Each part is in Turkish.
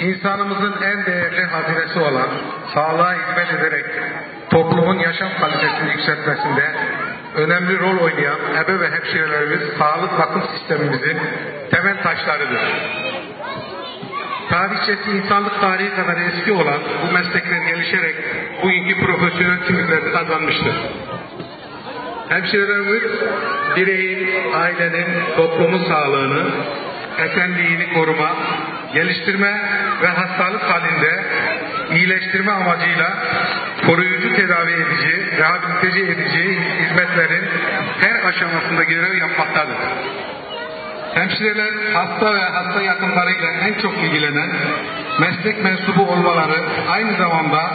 insanımızın en değerli hazinesi olan sağlığa hizmet ederek toplumun yaşam kalitesini yükseltmesinde önemli rol oynayan ebe ve hemşirelerimiz sağlık bakım sistemimizin temel taşlarıdır. Tarihçesi insanlık tarihi kadar eski olan bu meslekler gelişerek bugünkü profesyonel kimliklerini kazanmıştır. Hemşirelerimiz bireyin, ailenin, toplumun sağlığını, esenliğini koruma, geliştirme ve hastalık halinde iyileştirme amacıyla koruyucu tedavi edici, rehabiliteci edici hizmetlerin her aşamasında görev yapmaktadır. Hemşireler hasta ve hasta yakınlarıyla en çok ilgilenen meslek mensubu olmaları aynı zamanda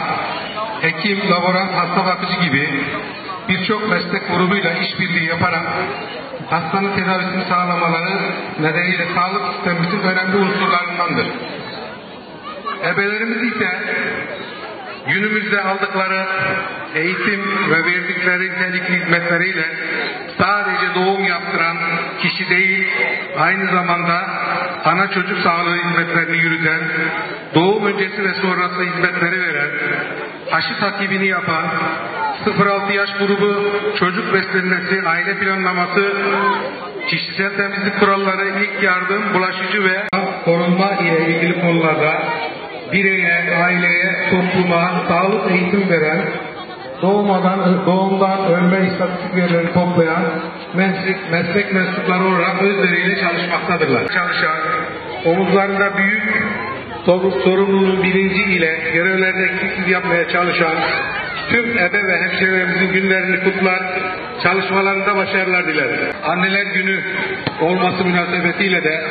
hekim, laborant, hasta bakıcı gibi birçok meslek grubuyla işbirliği yaparak hastanın tedavisini sağlamaları nedeniyle sağlık sistemimizin önemli unsurlarındandır. Ebelerimiz ise günümüzde aldıkları eğitim ve verdikleri nitelikli hizmetleriyle sadece doğum yaptıran kişi değil, aynı zamanda ana çocuk sağlığı hizmetlerini yürüten, doğum öncesi ve sonrası hizmetleri veren, aşı takibini yapan, 0-6 yaş grubu çocuk beslenmesi, aile planlaması, kişisel temizlik kuralları, ilk yardım, bulaşıcı ve korunma ile ilgili konularda bireye, aileye, topluma sağlık eğitim veren, doğmadan, doğumdan ölme istatistik verilerini toplayan meslek, meslek mensupları olarak özleriyle çalışmaktadırlar. Çalışan, omuzlarında büyük sorumluluğun bilinci ile görevlerini eksiksiz yapmaya çalışan tüm ebe ve hemşirelerimizin günlerini kutlar, çalışmalarında başarılar dilerim. Anneler günü olması münasebetiyle de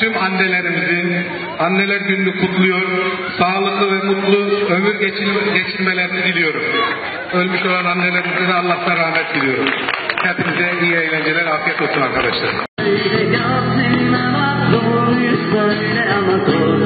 tüm annelerimizin anneler gününü kutluyor, sağlıklı ve mutlu ömür geçir, geçirmelerini diliyorum. Ölmüş olan annelerimize de Allah'tan rahmet diliyorum. Hepinize iyi eğlenceler, afiyet olsun arkadaşlar. Söyle ama doğruyu